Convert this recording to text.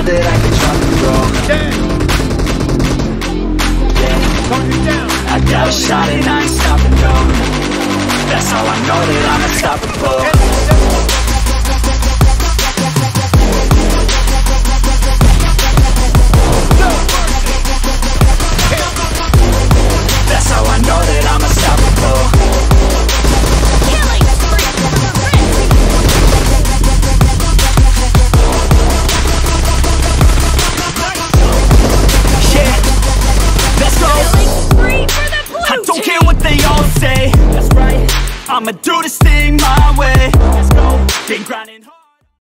That I can drop and roll Yeah. Yeah. I got a shot and I ain't stopping, no That's how I know that I'm unstoppable they all say. That's right I'ma do this thing my way. Let's go. Been grinding hard